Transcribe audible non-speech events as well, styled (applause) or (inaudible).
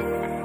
Bye. (laughs)